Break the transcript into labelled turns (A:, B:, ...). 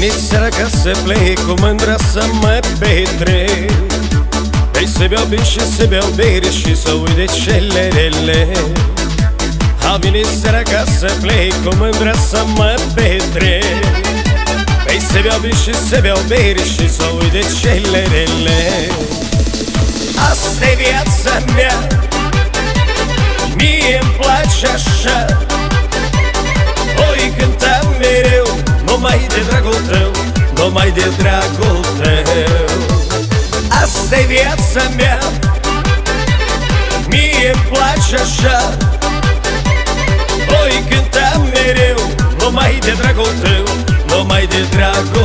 A: Vine seara ca să plec cu mândra să mă petrec. Păi să beau bine și să beau bere și să uit de cele rele. A venit seara ca să plec cu mândra să mă petrec. Păi să beau bine și să beau bere și să uit de cele rele. Asta e viața mea. Mie-mi place așa Numai de dragul tău Numai de dragul tău. Asta e viața mea. Mie-mi place așa. Voi cânta mereu Numai de dragul tău Numai de dragul tău